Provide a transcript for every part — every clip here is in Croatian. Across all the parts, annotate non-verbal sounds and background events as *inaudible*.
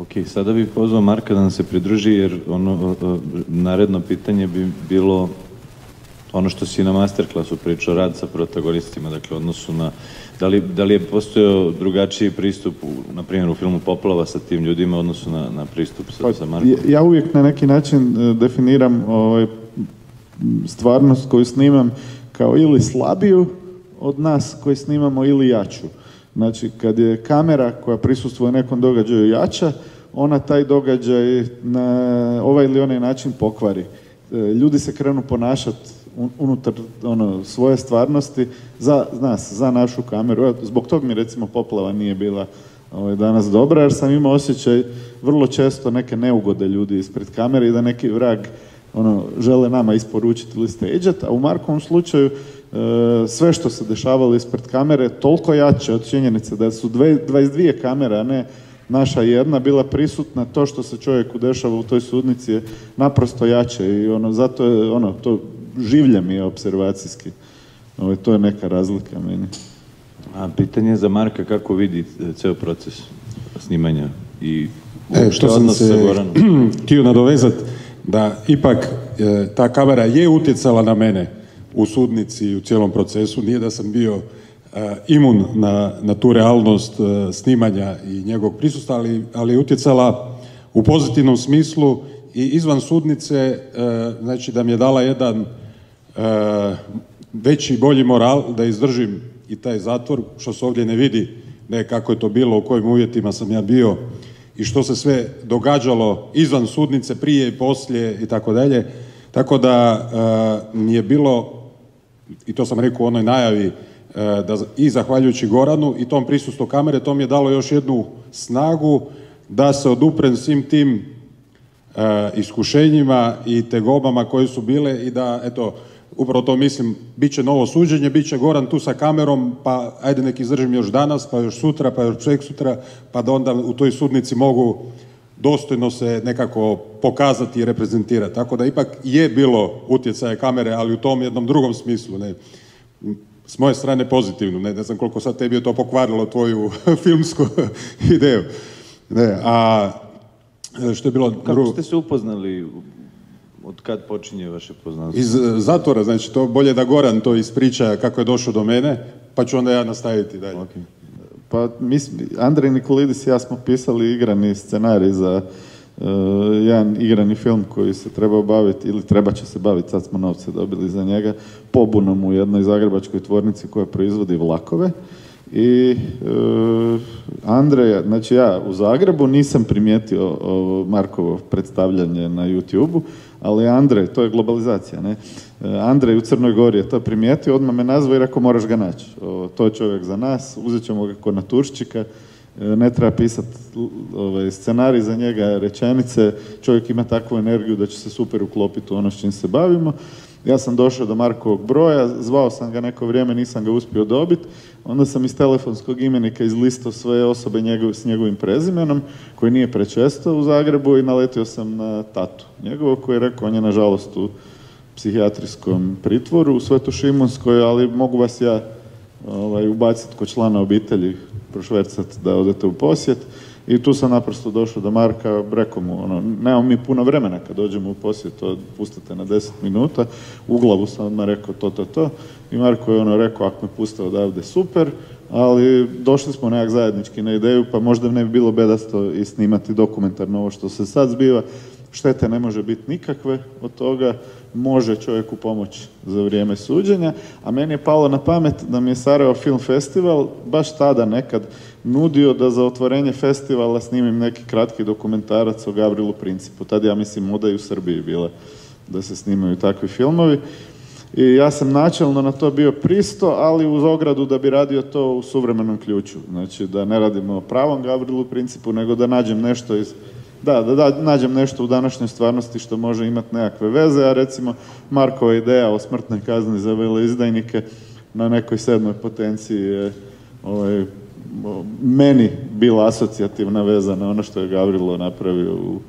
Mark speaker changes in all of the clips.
Speaker 1: Ok, sada bih pozvao Marka da nam se pridruži jer ono, naredno pitanje bi bilo ono što si na masterclassu pričao, rad sa protagonistima, dakle odnosu na, da li, da li je postojao drugačiji pristup, u, na primjer u filmu Poplava sa tim ljudima, odnosu na, na pristup sa,
Speaker 2: Pa,
Speaker 1: sa Markom?
Speaker 2: Ja uvijek na neki način e, definiram ovaj, stvarnost koju snimam kao ili slabiju od nas koji snimamo ili jaču. Znači, kad je kamera koja prisustvuje nekom događaju jača, ona taj događaj na ovaj ili onaj način pokvari. E, Ljudi se krenu ponašati unutar ono, svoje stvarnosti za nas, za našu kameru. Zbog tog mi recimo poplava nije bila ovaj, danas dobra, jer sam imao osjećaj vrlo često neke neugode ljudi ispred kamere i da neki vrag ono, žele nama isporučiti ili stageat, a u Markovom slučaju sve što se dešavalo ispred kamere toliko jače od činjenice da su dve, 22 kamere, a ne naša jedna bila prisutna, to što se čovjeku dešava u toj sudnici je naprosto jače i ono, zato je ono, to življe mi je observacijski. Ovaj, to je neka razlika meni.
Speaker 1: A pitanje za Marka kako vidi e, ceo proces snimanja i
Speaker 3: E, što sam se *clears throat* htio nadovezat da ipak e, ta kamera je utjecala na mene u sudnici i u cijelom procesu. Nije da sam bio e, imun na, na tu realnost e, snimanja i njegovog prisustva, ali, ali je utjecala u pozitivnom smislu i izvan sudnice, e, znači da mi je dala jedan veći i bolji moral da izdržim i taj zatvor, što se ovdje ne vidi, ne kako je to bilo, u kojim uvjetima sam ja bio i što se sve događalo izvan sudnice, prije i poslije i tako dalje. Tako da mi je bilo, i to sam rekao u onoj najavi, e, da i zahvaljujući Goranu i tom prisustvu kamere, to mi je dalo još jednu snagu da se oduprem svim tim e, iskušenjima i tegobama koje su bile i da, eto, upravo to mislim, bit će novo suđenje, bit će Goran tu sa kamerom, pa ajde nek izdržim još danas, pa još sutra, pa još prek sutra, pa da onda u toj sudnici mogu dostojno se nekako pokazati i reprezentirati. Tako da ipak je bilo utjecaja kamere, ali u tom jednom drugom smislu, ne. S moje strane pozitivno, ne, ne znam koliko sad tebi je to pokvarilo tvoju *laughs* filmsku *laughs* ideju. Ne, a e, što je bilo
Speaker 1: Kako
Speaker 3: drugo?
Speaker 1: ste se upoznali? Od kad počinje vaše poznanstvo?
Speaker 3: Iz e, zatvora, znači to bolje da Goran to ispriča kako je došao do mene, pa ću onda ja nastaviti dalje.
Speaker 1: Ok.
Speaker 2: Pa mis, Andrej Nikolidis i ja smo pisali igrani scenarij za jedan igrani film koji se treba baviti ili treba će se baviti, sad smo novce dobili za njega, pobunom u jednoj zagrebačkoj tvornici koja proizvodi vlakove. I e, Andreja, znači ja u Zagrebu nisam primijetio ovo Markovo predstavljanje na YouTube-u, ali Andrej, to je globalizacija, ne? E, Andrej u Crnoj Gori je to primijetio, odmah me nazvao i rekao moraš ga naći. To je čovjek za nas, uzet ćemo ga kod naturščika, ne treba pisati ovaj, scenarij za njega, rečenice, čovjek ima takvu energiju da će se super uklopiti u ono s čim se bavimo. Ja sam došao do Markovog broja, zvao sam ga neko vrijeme, nisam ga uspio dobiti. Onda sam iz telefonskog imenika izlistao sve osobe njegov, s njegovim prezimenom, koji nije prečesto u Zagrebu i naletio sam na tatu njegovog koji je rekao, on je nažalost u psihijatrijskom pritvoru u Svetošimunskoj, ali mogu vas ja ovaj, ubaciti kod člana obitelji, prošvercati da odete u posjet. I tu sam naprosto došao do Marka, rekao mu, ono, nemamo mi puno vremena kad dođemo u posjet, to pustite na 10 minuta. U glavu sam odmah rekao to, to, to. I Marko je ono rekao, ako me puste odavde, super. Ali došli smo nekak zajednički na ideju, pa možda ne bi bilo bedasto i snimati dokumentarno ovo što se sad zbiva. Štete ne može biti nikakve od toga, može čovjeku pomoći za vrijeme suđenja, a meni je palo na pamet da mi je Sarajevo Film Festival baš tada nekad nudio da za otvorenje festivala snimim neki kratki dokumentarac o Gabrielu Principu. Tad ja mislim moda i u Srbiji bila da se snimaju takvi filmovi. I ja sam načelno na to bio pristo, ali uz ogradu da bi radio to u suvremenom ključu. Znači da ne radimo o pravom Gabrielu Principu, nego da nađem nešto iz da, da, da, nađem nešto u današnjoj stvarnosti što može imati nekakve veze, a recimo Markova ideja o smrtnoj kazni za veleizdajnike na nekoj sedmoj potenciji je ovaj, meni bila asocijativna veza na ono što je Gavrilo napravio u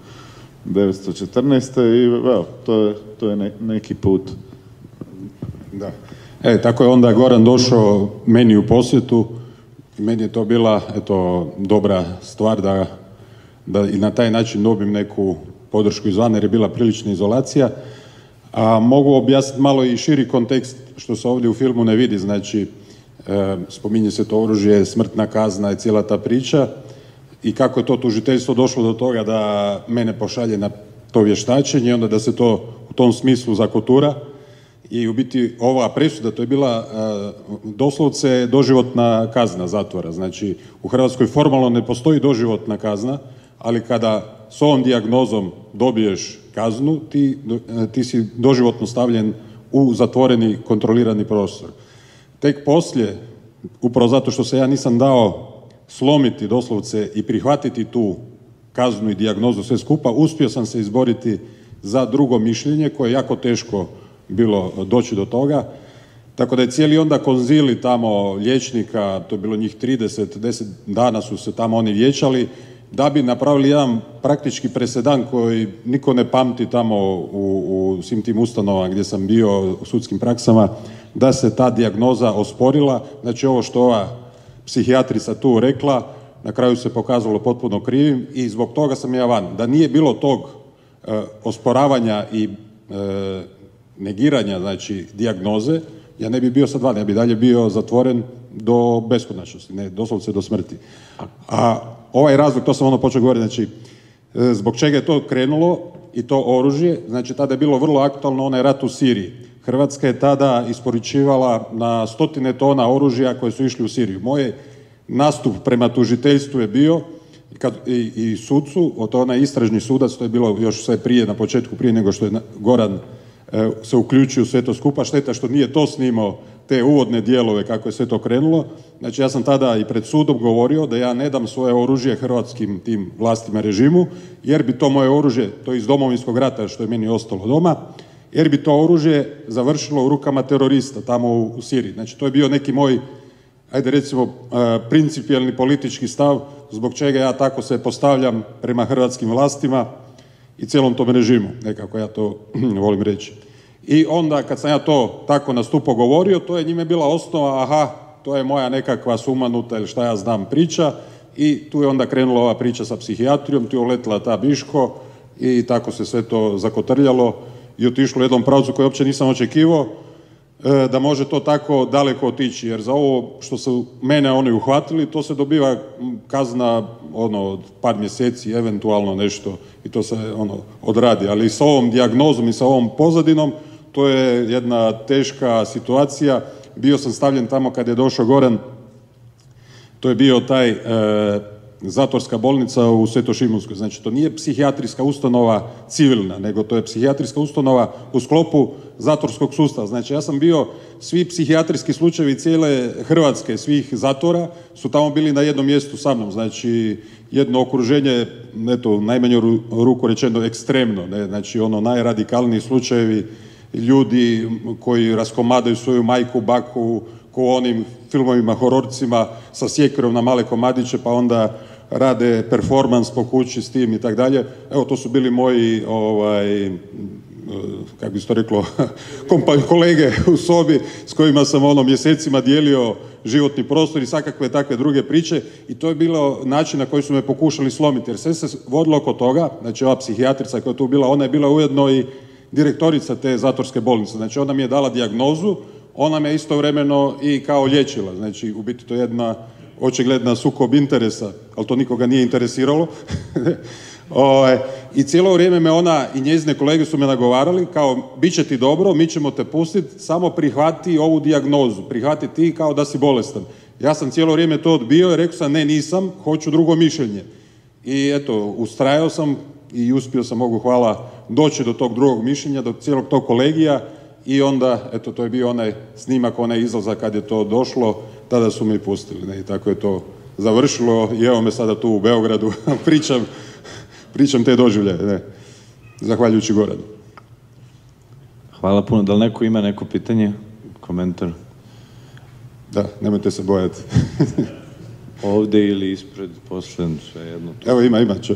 Speaker 2: 914. i evo, to je, to je ne- neki put.
Speaker 3: Da. E, tako je onda Goran došao meni u posjetu i meni je to bila eto, dobra stvar da da i na taj način dobijem neku podršku izvana jer je bila prilična izolacija. A mogu objasniti malo i širi kontekst što se ovdje u filmu ne vidi, znači e, spominje se to oružje, smrtna kazna i cijela ta priča i kako je to tužiteljstvo došlo do toga da mene pošalje na to vještačenje i onda da se to u tom smislu zakotura i u biti ova presuda to je bila e, doslovce doživotna kazna zatvora. Znači u Hrvatskoj formalno ne postoji doživotna kazna, ali kada s ovom dijagnozom dobiješ kaznu, ti, ti si doživotno stavljen u zatvoreni kontrolirani prostor. Tek poslije, upravo zato što se ja nisam dao slomiti doslovce i prihvatiti tu kaznu i dijagnozu sve skupa, uspio sam se izboriti za drugo mišljenje koje je jako teško bilo doći do toga. Tako da je cijeli onda konzili tamo liječnika, to je bilo njih 30, 10 dana su se tamo oni vječali, da bi napravili jedan praktički presedan koji niko ne pamti tamo u, u svim tim ustanovama gdje sam bio u sudskim praksama, da se ta dijagnoza osporila. Znači ovo što ova psihijatrica tu rekla, na kraju se pokazalo potpuno krivim i zbog toga sam ja van. Da nije bilo tog e, osporavanja i e, negiranja, znači, dijagnoze, ja ne bi bio sad van, ja bi dalje bio zatvoren do beskonačnosti, ne, doslovce do smrti. A ovaj razlog, to sam ono počeo govoriti, znači, e, zbog čega je to krenulo i to oružje, znači tada je bilo vrlo aktualno onaj rat u Siriji. Hrvatska je tada isporučivala na stotine tona oružja koje su išli u Siriju. Moj nastup prema tužiteljstvu je bio kad, i, i sucu, od onaj istražni sudac, to je bilo još sve prije, na početku, prije nego što je Goran e, se uključio u sve to skupa. Šteta što nije to snimao, te uvodne dijelove kako je sve to krenulo. Znači ja sam tada i pred sudom govorio da ja ne dam svoje oružje hrvatskim tim vlastima režimu, jer bi to moje oružje, to iz domovinskog rata što je meni ostalo doma, jer bi to oružje završilo u rukama terorista tamo u, Siriji. Znači to je bio neki moj, ajde recimo, e, principijelni politički stav zbog čega ja tako se postavljam prema hrvatskim vlastima i cijelom tom režimu, nekako ja to *clears throat* volim reći. I onda kad sam ja to tako nastupo govorio, to je njime bila osnova, aha, to je moja nekakva sumanuta ili šta ja znam priča. I tu je onda krenula ova priča sa psihijatrijom, tu je uletila ta Biško i tako se sve to zakotrljalo i otišlo u jednom pravcu koji uopće nisam očekivao e, da može to tako daleko otići, jer za ovo što su mene oni uhvatili, to se dobiva kazna ono, od par mjeseci, eventualno nešto. I to se ono odradi, ali sa ovom dijagnozom i sa ovom pozadinom to je jedna teška situacija. Bio sam stavljen tamo kad je došao Goran, to je bio taj e, zatvorska bolnica u Svetošimunskoj. Znači, to nije psihijatrijska ustanova civilna, nego to je psihijatrijska ustanova u sklopu zatvorskog sustava. Znači, ja sam bio, svi psihijatrijski slučajevi cijele Hrvatske, svih zatvora, su tamo bili na jednom mjestu sa mnom. Znači, jedno okruženje, eto, najmanju ruku rečeno, ekstremno. Ne? Znači, ono, najradikalniji slučajevi ljudi koji raskomadaju svoju majku, baku, ko onim filmovima, hororcima sa sjekirom na male komadiće, pa onda rade performans po kući s tim i tak dalje. Evo, to su bili moji, ovaj, kako bi se to reklo, *laughs* kolege u sobi s kojima sam ono mjesecima dijelio životni prostor i svakakve takve druge priče i to je bilo način na koji su me pokušali slomiti jer sve se vodilo oko toga, znači ova psihijatrica koja je tu bila, ona je bila ujedno i direktorica te zatvorske bolnice. Znači ona mi je dala dijagnozu, ona me istovremeno i kao liječila. Znači u biti to je jedna očigledna sukob interesa, ali to nikoga nije interesiralo. *laughs* Ovaj, I cijelo vrijeme me ona i njezine kolege su me nagovarali kao bit će ti dobro, mi ćemo te pustiti, samo prihvati ovu dijagnozu, prihvati ti kao da si bolestan. Ja sam cijelo vrijeme to odbio i rekao sam ne nisam, hoću drugo mišljenje. I eto, ustrajao sam i uspio sam, mogu hvala, doći do tog drugog mišljenja, do cijelog tog kolegija i onda, eto, to je bio onaj snimak, onaj izlazak kad je to došlo, tada su mi pustili, ne, i tako je to završilo i evo me sada tu u Beogradu, *laughs* pričam, pričam te doživlje, ne, zahvaljujući Goranu.
Speaker 1: Hvala puno. Da li neko ima neko pitanje, komentar?
Speaker 3: Da, nemojte se bojati. *laughs*
Speaker 1: Ovdje ili ispred, posle, sve jedno.
Speaker 3: Evo ima, ima, će.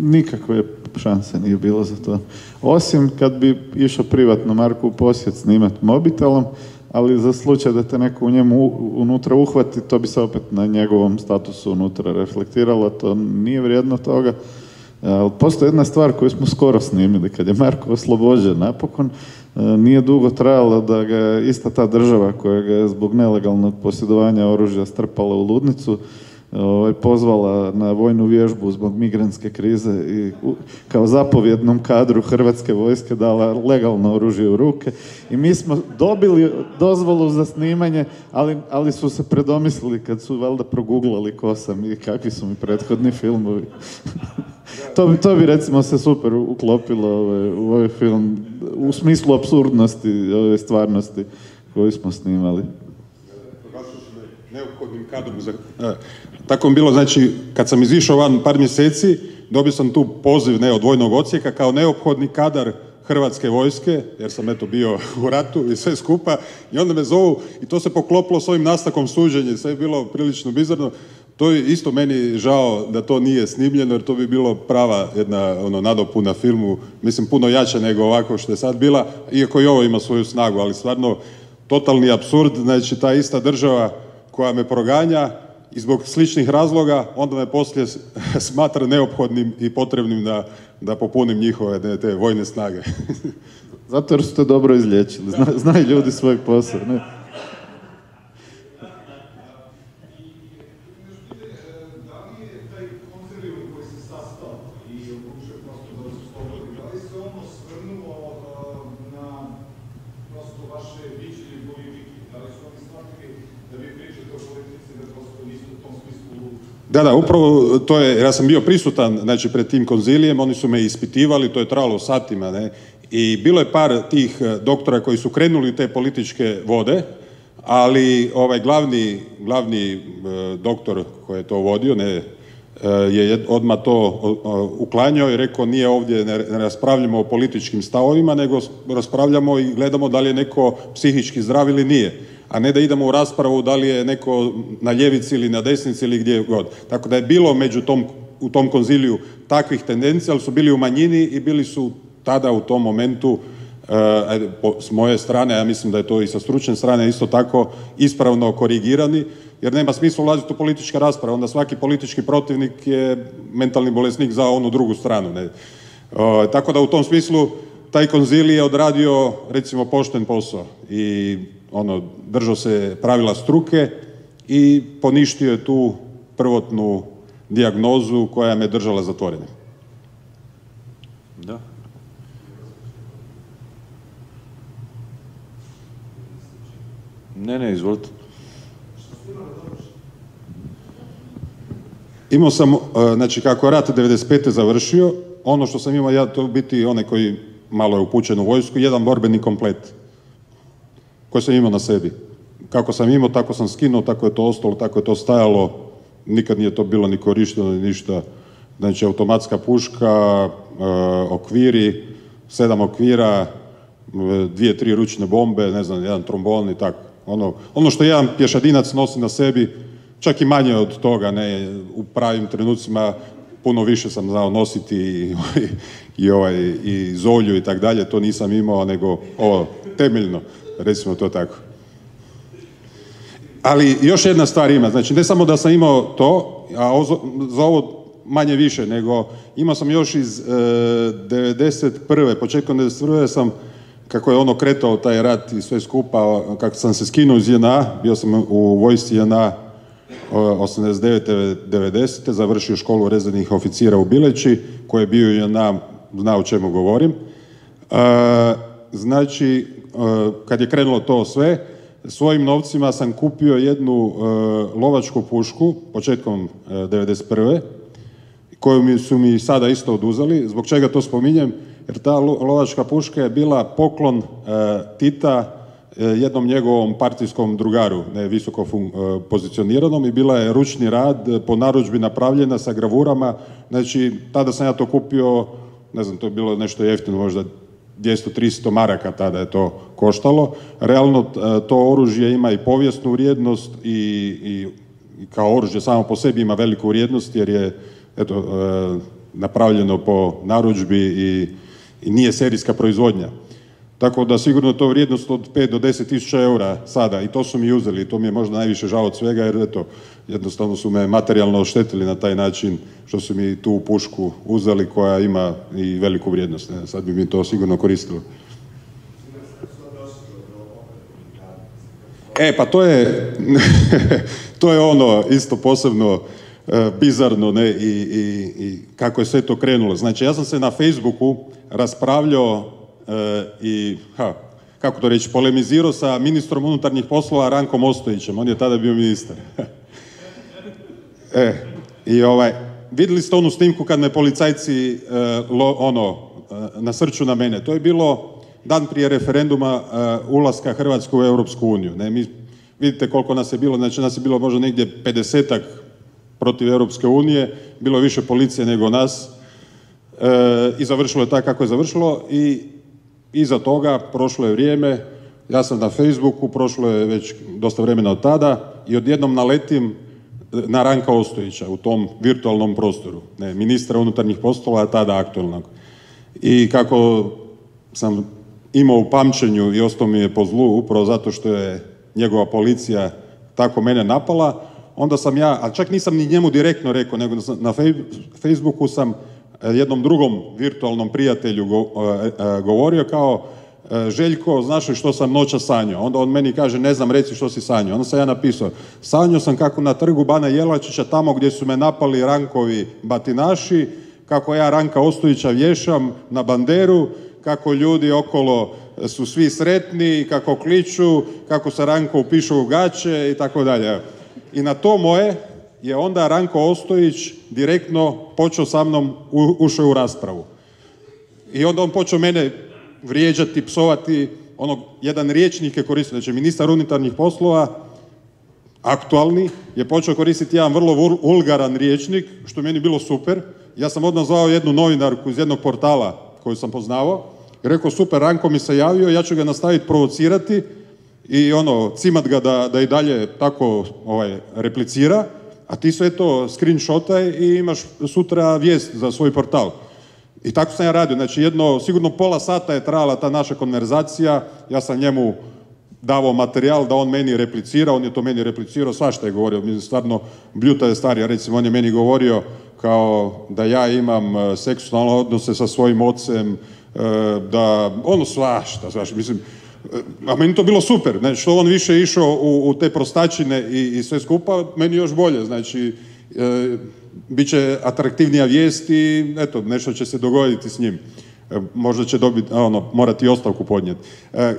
Speaker 2: Nikakve šanse nije bilo za to. Osim kad bi išao privatno Marku u posjet snimat mobitelom, ali za slučaj da te neko u njemu unutra uhvati, to bi se opet na njegovom statusu unutra reflektiralo, to nije vrijedno toga. Ali postoji jedna stvar koju smo skoro snimili, kad je Marko oslobođen napokon, e, nije dugo trajalo da ga ista ta država koja ga je zbog nelegalnog posjedovanja oružja strpala u ludnicu, ovaj, pozvala na vojnu vježbu zbog migrantske krize i kao zapovjednom kadru Hrvatske vojske dala legalno oružje u ruke i mi smo dobili dozvolu za snimanje, ali, ali su se predomislili kad su valjda proguglali ko sam i kakvi su mi prethodni filmovi. *laughs* to, bi, to bi recimo se super uklopilo ovaj, u ovaj film u smislu absurdnosti ove stvarnosti koju smo snimali
Speaker 3: neophodnim kadrom za... E, tako mi bilo, znači, kad sam izišao van par mjeseci, dobio sam tu poziv ne, od vojnog ocijeka kao neophodni kadar Hrvatske vojske, jer sam eto bio *laughs* u ratu i sve skupa, i onda me zovu i to se poklopilo s ovim nastakom suđenja, sve je bilo prilično bizarno. To je isto meni žao da to nije snimljeno, jer to bi bilo prava jedna ono, nadopuna filmu, mislim puno jača nego ovako što je sad bila, iako i ovo ima svoju snagu, ali stvarno totalni absurd, znači ta ista država koja me proganja i zbog sličnih razloga onda me poslije *laughs* smatra neophodnim i potrebnim da, da popunim njihove te vojne snage. *laughs*
Speaker 2: Zato jer ste dobro izlječili, znaju ljudi svoj posao. Ne?
Speaker 3: Da, da, upravo to je, ja sam bio prisutan znači, pred tim konzilijem, oni su me ispitivali, to je trajalo satima, ne, i bilo je par tih e, doktora koji su krenuli te političke vode, ali ovaj glavni, glavni e, doktor koji je to vodio, ne, e, je odmah to uklanjao i rekao nije ovdje, ne raspravljamo o političkim stavovima, nego raspravljamo i gledamo da li je neko psihički zdrav ili nije a ne da idemo u raspravu da li je neko na ljevici ili na desnici ili gdje god. Tako da je bilo među tom, u tom konziliju takvih tendencija, ali su bili u manjini i bili su tada u tom momentu uh, s moje strane, ja mislim da je to i sa stručne strane isto tako ispravno korigirani, jer nema smisla ulaziti u političke rasprave, onda svaki politički protivnik je mentalni bolesnik za onu drugu stranu. Ne? Uh, tako da u tom smislu taj konzilij je odradio recimo pošten posao i ono, držao se pravila struke i poništio je tu prvotnu dijagnozu koja me držala zatvorenim.
Speaker 1: Da. Ne, ne, izvolite.
Speaker 3: Imao sam, e, znači kako je rat 95. završio, ono što sam imao ja to biti onaj koji malo je upućen u vojsku, jedan borbeni komplet koje sam imao na sebi. Kako sam imao, tako sam skinuo, tako je to ostalo, tako je to stajalo. Nikad nije to bilo ni korišteno, ni ništa. Znači, automatska puška, e, okviri, sedam okvira, e, dvije, tri ručne bombe, ne znam, jedan trombon i tako. Ono, ono što jedan pješadinac nosi na sebi, čak i manje od toga, ne, u pravim trenucima puno više sam znao nositi i, *laughs* i, ovaj, i zolju i tak dalje, to nisam imao, nego ovo temeljno recimo to tako. Ali još jedna stvar ima, znači ne samo da sam imao to, a za ovo manje više, nego imao sam još iz e, 91. početkom 91. sam kako je ono kretao taj rat i sve skupa, kako sam se skinuo iz JNA, bio sam u vojsci JNA 89. 90. završio školu rezervnih oficira u Bileći, koji je bio JNA, zna o čemu govorim. E, znači, kad je krenulo to sve, svojim novcima sam kupio jednu eh, lovačku pušku početkom 1991. Eh, koju su mi sada isto oduzeli. Zbog čega to spominjem? Jer ta lovačka puška je bila poklon Tita jednom njegovom partijskom drugaru, ne visoko pozicioniranom i bila je ručni rad po narudžbi napravljena sa gravurama. Znači, tada sam ja to kupio, ne znam, to je bilo nešto jeftino, možda 200-300 maraka tada je to koštalo. Realno e, to oružje ima i povijesnu vrijednost i, i, kao oružje samo po sebi ima veliku vrijednost jer je eto, e, napravljeno po narudžbi i, i nije serijska proizvodnja. Tako da sigurno to vrijednost od 5 do 10 tisuća eura sada i to su mi uzeli i to mi je možda najviše žao od svega jer eto, jednostavno su me materijalno oštetili na taj način što su mi tu pušku uzeli koja ima i veliku vrijednost. Ne? Sad bi mi to sigurno koristilo. E, pa to je, *laughs* to je ono isto posebno e, bizarno ne, I, i, i kako je sve to krenulo. Znači, ja sam se na Facebooku raspravljao e, i, ha, kako to reći, polemizirao sa ministrom unutarnjih poslova Rankom Ostojićem. On je tada bio ministar. *laughs* e, i ovaj, vidjeli ste onu snimku kad me policajci e, ono, nasrću na mene. To je bilo dan prije referenduma uh, ulaska Hrvatske u Europsku uniju. Ne, mi, vidite koliko nas je bilo, znači nas je bilo možda negdje 50 protiv Europske unije, bilo je više policije nego nas i završilo je tako kako je završilo i iza toga prošlo je vrijeme, ja sam na Facebooku, prošlo je već dosta vremena od tada i odjednom naletim na Ranka Ostojića u tom virtualnom prostoru, ne, ministra unutarnjih poslova, tada aktualnog. I kako sam imao u pamćenju i ostao mi je po zlu upravo zato što je njegova policija tako mene napala, onda sam ja, a čak nisam ni njemu direktno rekao, nego na Facebooku sam jednom drugom virtualnom prijatelju e, e, govorio kao Željko, znaš li što sam noća sanjao? Onda on meni kaže, ne znam, reci što si sanjao. Onda sam ja napisao, sanjao sam kako na trgu Bana Jelačića, tamo gdje su me napali rankovi batinaši, kako ja Ranka Ostojića vješam na banderu kako ljudi okolo su svi sretni, kako kliču, kako se Ranko upišu u gaće i tako dalje. I na to moje je onda Ranko Ostojić direktno počeo sa mnom, ušao u raspravu. I onda on počeo mene vrijeđati, psovati, ono, jedan riječnik je koristio, znači ministar unutarnjih poslova, aktualni, je počeo koristiti jedan vrlo vulgaran riječnik, što meni bilo super. Ja sam odmah zvao jednu novinarku iz jednog portala koju sam poznavao Rekao, super, Ranko mi se javio, ja ću ga nastaviti provocirati i ono, cimat ga da, da i dalje tako ovaj, replicira, a ti sve to screenshotaj i imaš sutra vijest za svoj portal. I tako sam ja radio, znači jedno, sigurno pola sata je trajala ta naša konverzacija, ja sam njemu davao materijal da on meni replicira, on je to meni replicirao, svašta je govorio, mi stvarno bljuta je starija, recimo on je meni govorio kao da ja imam eh, seksualne odnose sa svojim ocem, E, da, ono svašta, svašta, mislim, e, a meni to bilo super, znači što on više išao u, u te prostačine i, i, sve skupa, meni još bolje, znači, e, bit će atraktivnija vijest i eto, nešto će se dogoditi s njim. E, možda će dobiti, ono, morati ostavku podnijeti.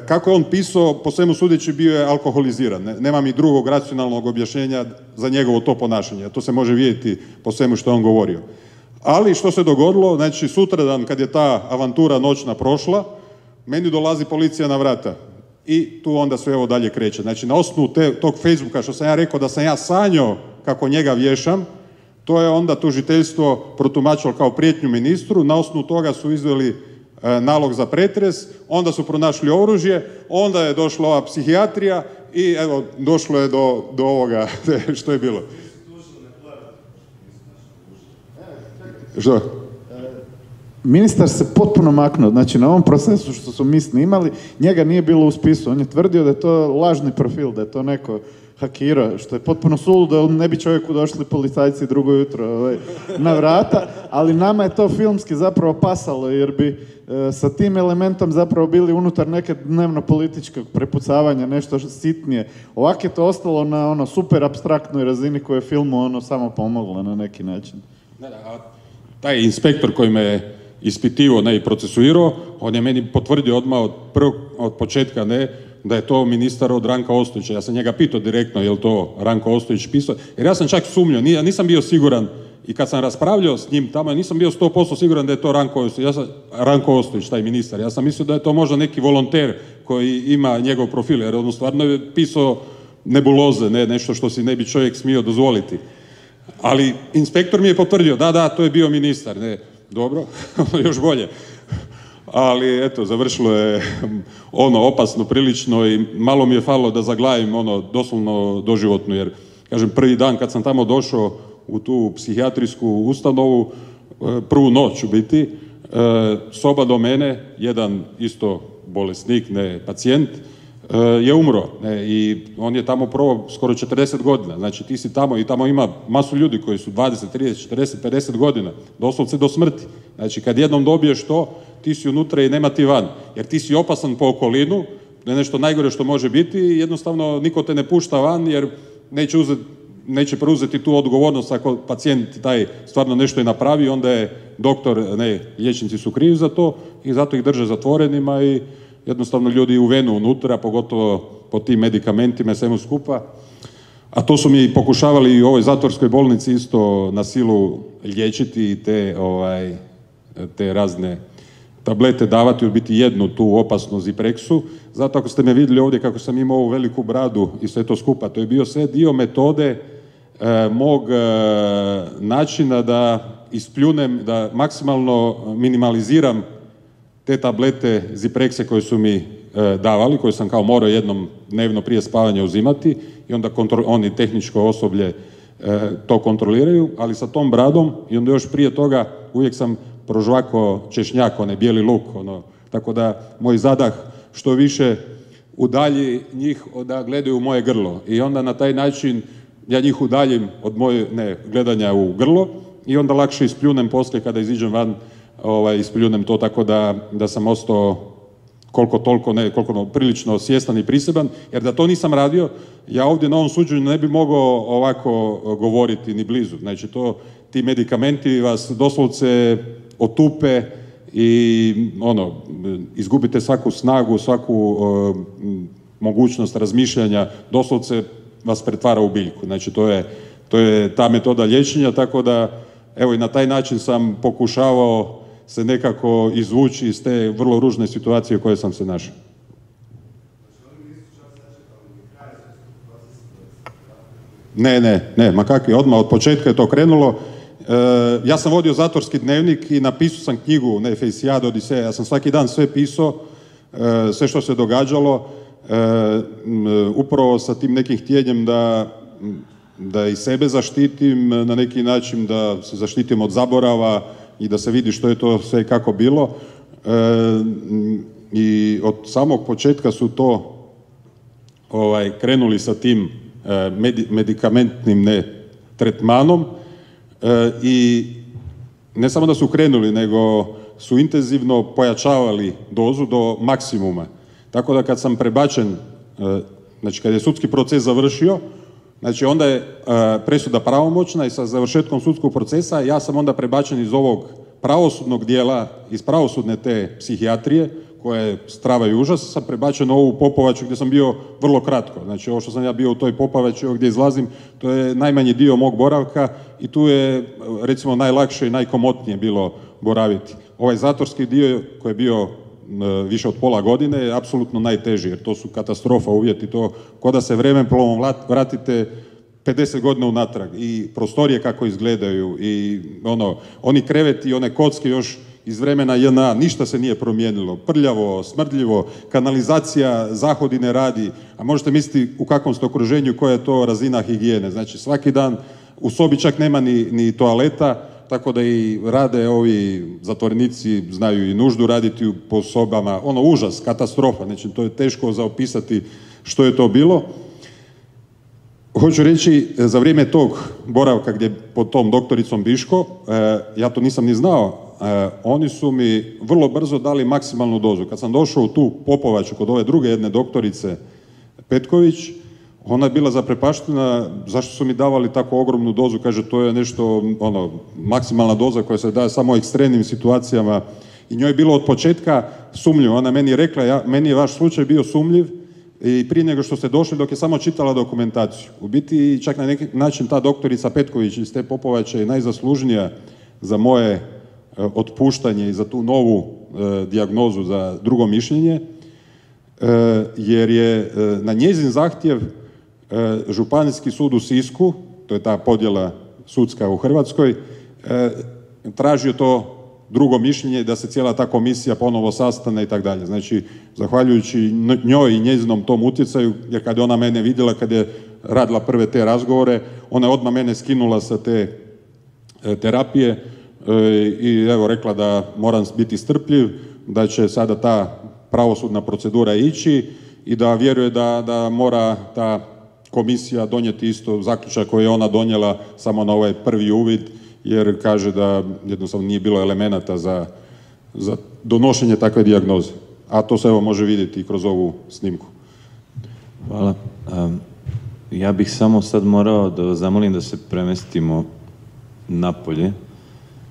Speaker 3: kako je on pisao, po svemu sudeći bio je alkoholiziran. Ne, nema mi drugog racionalnog objašnjenja za njegovo to ponašanje. To se može vidjeti po svemu što je on govorio. Ali što se dogodilo, znači sutradan kad je ta avantura noćna prošla, meni dolazi policija na vrata. I tu onda sve ovo dalje kreće. Znači na osnovu tog Facebooka što sam ja rekao da sam ja sanjao kako njega vješam, to je onda tužiteljstvo protumačilo kao prijetnju ministru, na osnovu toga su izveli e, nalog za pretres, onda su pronašli oružje, onda je došla ova psihijatrija i evo došlo je do, do ovoga *laughs* što je bilo.
Speaker 2: Što? Ministar se potpuno maknuo, znači na ovom procesu što su mi snimali, njega nije bilo u spisu. On je tvrdio da je to lažni profil, da je to neko hakirao, što je potpuno suludo, ne bi čovjeku došli policajci drugo jutro ovaj, na vrata, ali nama je to filmski zapravo pasalo, jer bi e, sa tim elementom zapravo bili unutar neke dnevno političkog prepucavanja, nešto sitnije. Ovak je to ostalo na ono super abstraktnoj razini koje je filmu ono samo pomoglo na neki način.
Speaker 3: Ne, taj inspektor koji me je ispitivo ne, i procesuirao, on je meni potvrdio odmah od, prvog, od početka ne, da je to ministar od Ranka Ostojića. Ja sam njega pitao direktno je li to Ranko Ostojić pisao, jer ja sam čak sumnjao, nisam bio siguran i kad sam raspravljao s njim tamo, nisam bio 100% siguran da je to Ranko Ostojić, ja sam, Ranko Ostojić, taj ministar. Ja sam mislio da je to možda neki volonter koji ima njegov profil, jer on stvarno je pisao nebuloze, ne, nešto što si ne bi čovjek smio dozvoliti. Ali inspektor mi je potvrdio, da, da, to je bio ministar. Ne, dobro, *laughs* još bolje. Ali eto, završilo je *laughs* ono opasno prilično i malo mi je falilo da zaglavim ono doslovno doživotno jer kažem prvi dan kad sam tamo došao u tu psihijatrijsku ustanovu prvu noć u biti, soba do mene, jedan isto bolesnik, ne pacijent, je umro ne, i on je tamo probao skoro 40 godina. Znači ti si tamo i tamo ima masu ljudi koji su 20, 30, 40, 50 godina, doslovce do smrti. Znači kad jednom dobiješ to, ti si unutra i nema ti van. Jer ti si opasan po okolinu, je nešto najgore što može biti i jednostavno niko te ne pušta van jer neće, uzeti, neće preuzeti tu odgovornost ako pacijent taj stvarno nešto je napravi, onda je doktor, ne, liječnici su krivi za to i zato ih drže zatvorenima i jednostavno ljudi uvenu unutra, pogotovo po tim medikamentima i svemu skupa. A to su mi pokušavali i u ovoj zatvorskoj bolnici isto na silu liječiti te, ovaj, te razne tablete davati, u biti jednu tu opasnu zipreksu. Zato ako ste me vidjeli ovdje kako sam imao ovu veliku bradu i sve to skupa, to je bio sve dio metode e, mog e, načina da ispljunem, da maksimalno minimaliziram te tablete ziprekse koje su mi e, davali, koje sam kao morao jednom dnevno prije spavanja uzimati i onda oni tehničko osoblje to kontroliraju, ali sa tom bradom i onda još prije toga uvijek sam prožvako češnjak, onaj bijeli luk, ono, tako da moj zadah što više udalji njih da gledaju moje grlo. I onda na taj način ja njih udaljim od moje ne, gledanja u grlo i onda lakše ispljunem poslije kada iziđem van ovaj, ispljunem to tako da, da sam ostao koliko toliko, ne, koliko prilično svjestan i priseban, jer da to nisam radio, ja ovdje na ovom suđenju ne bi mogao ovako govoriti ni blizu. Znači to, ti medikamenti vas doslovce otupe i ono, izgubite svaku snagu, svaku mogućnost razmišljanja, doslovce vas pretvara u biljku. Znači to je, to je ta metoda liječenja, tako da evo i na taj način sam pokušavao se nekako izvući iz te vrlo ružne situacije u kojoj sam se našao. Ne, ne, ne, ma kakvi, odmah od početka je to krenulo. E, ja sam vodio zatvorski dnevnik i napisao sam knjigu ne Fejsijad Odiseja. Ja sam svaki dan sve pisao, e, sve što se događalo, e, upravo sa tim nekim htjenjem da, da i sebe zaštitim na neki način, da se zaštitim od zaborava i da se vidi što je to sve kako bilo. I od samog početka su to ovaj, krenuli sa tim medikamentnim ne, tretmanom E, i ne samo da su krenuli, nego su intenzivno pojačavali dozu do maksimuma. Tako da kad sam prebačen, e, znači kad je sudski proces završio, znači onda je e, presuda pravomoćna i sa završetkom sudskog procesa ja sam onda prebačen iz ovog pravosudnog dijela, iz pravosudne te psihijatrije, koja je strava i užas, sam prebačen ovu Popovaču gdje sam bio vrlo kratko. Znači ovo što sam ja bio u toj Popovači, gdje izlazim, to je najmanji dio mog boravka i tu je recimo najlakše i najkomotnije bilo boraviti. Ovaj zatvorski dio koji je bio više od pola godine je apsolutno najteži jer to su katastrofa uvjeti, to ko da se vremenplovom vratite 50 godina unatrag i prostorije kako izgledaju i ono, oni kreveti i one kocke još iz vremena JNA, ništa se nije promijenilo. Prljavo, smrdljivo, kanalizacija zahodine radi, a možete misliti u kakvom ste okruženju, koja je to razina higijene. Znači svaki dan u sobi čak nema ni, ni toaleta, tako da i rade ovi zatvorenici, znaju i nuždu raditi po sobama. Ono, užas, katastrofa, znači to je teško zaopisati što je to bilo. Hoću reći, za vrijeme tog boravka gdje pod tom doktoricom Biško, e, ja to nisam ni znao, E, oni su mi vrlo brzo dali maksimalnu dozu. Kad sam došao u tu Popovaču kod ove druge jedne doktorice Petković, ona je bila zaprepaštena zašto su mi davali tako ogromnu dozu, kaže to je nešto, ono, maksimalna doza koja se daje samo u ekstremnim situacijama i njoj je bilo od početka sumljivo. Ona meni je rekla, ja, meni je vaš slučaj bio sumljiv i prije nego što ste došli dok je samo čitala dokumentaciju. U biti čak na neki način ta doktorica Petković iz te Popovače je najzaslužnija za moje E, otpuštanje i za tu novu e, dijagnozu za drugo mišljenje, e, jer je na njezin zahtjev Županijski sud u Sisku, to je ta podjela sudska u Hrvatskoj, tražio to drugo mišljenje da se cijela ta komisija ponovo sastane i tako dalje. Znači, zahvaljujući njoj i njezinom tom utjecaju, jer kad je ona mene vidjela, kad je radila prve te razgovore, ona je odmah mene skinula sa te terapije, i evo rekla da moram biti strpljiv, da će sada ta pravosudna procedura ići i da vjeruje da, da mora ta komisija donijeti isto zaključak koji je ona donijela samo na ovaj prvi uvid jer kaže da jednostavno nije bilo elemenata za, za donošenje takve dijagnoze. A to se evo može vidjeti kroz ovu snimku.
Speaker 1: Hvala. ja bih samo sad morao da zamolim da se premestimo napolje.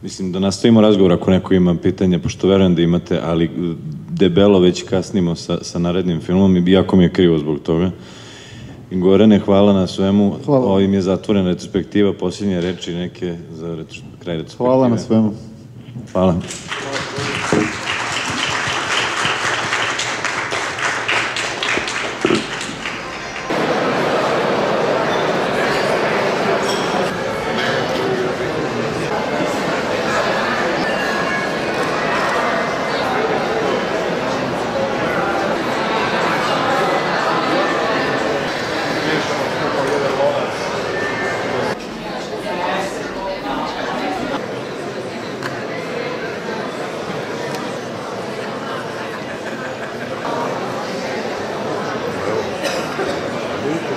Speaker 1: Mislim da nastavimo razgovor ako neko ima pitanje, pošto verujem da imate, ali debelo već kasnimo sa, sa narednim filmom i jako mi je krivo zbog toga. Gorane, hvala na svemu.
Speaker 2: Hvala.
Speaker 1: Ovim je zatvorena retrospektiva, posljednje reči neke za kraj retrospektive.
Speaker 2: Hvala na svemu.
Speaker 1: Hvala.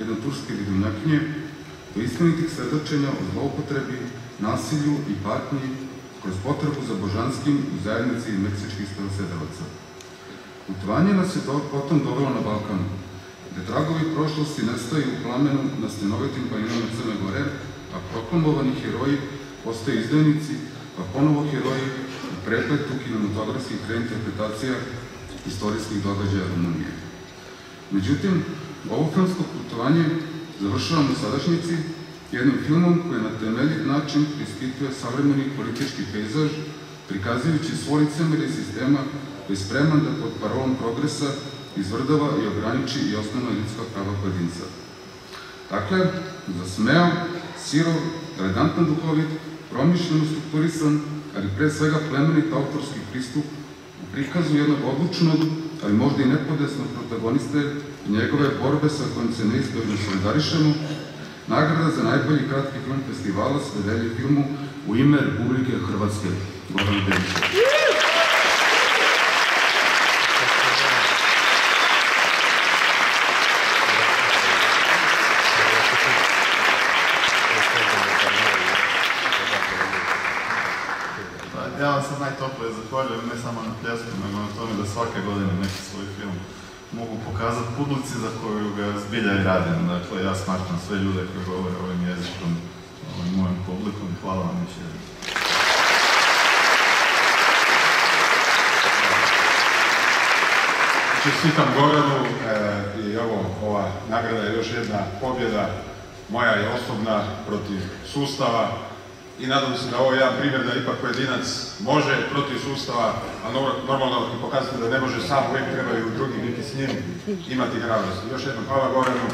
Speaker 4: jedne turske vidunjakinje do istinitih svedočenja o zloupotrebi, nasilju i patnji kroz potrebu za božanskim u zajednici meksičkih starosedelaca. Putovanje nas je potom dovelo na Balkanu, gdje tragovi prošlosti nestaju u plamenu na stenovitim planinama Crne Gore, a proklamovani heroji postaju izdajnici, pa ponovo heroji u prepletu kinematografskih reinterpretacija istorijskih događaja Rumunije. Međutim, ovo filmsko putovanje završavamo u sadašnjici jednim filmom koji na temeljit način prispituje savremeni politički pejzaž, prikazujući svoj licemere sistema koji je spreman da pod parolom progresa izvrdava i ograniči i osnovna ljudska prava pojedinca. Dakle, zasmeo, sirov, elegantan duhovit, promišljeno strukturisan, ali pre svega plemenit autorski pristup u prikazu jednog odlučnog, ali možda i nepodesnog protagoniste njegove borbe sa kojim se neizbjegno solidarišemo, nagrada za najbolji kratki film festivala svedelje filmu u ime Republike Hrvatske. Goran
Speaker 2: najtoplije zahvaljujem ne samo na pljesku, nego na tome da svake godine neki svoj film mogu pokazati publici za koju ga zbilja i radim. Dakle, ja smatram sve ljude koji govore ovim jezikom, ovim mojim publikom. Hvala vam još.
Speaker 3: Čestitam Goranu e, i ovo, ova nagrada je još jedna pobjeda moja je osobna protiv sustava i nadam se da ovo je jedan primjer da ipak pojedinac može protiv sustava, a normalno i pokazati da ne može sam, uvijek trebaju drugi biti s njim, imati hrabrost. Još jednom hvala Goranu.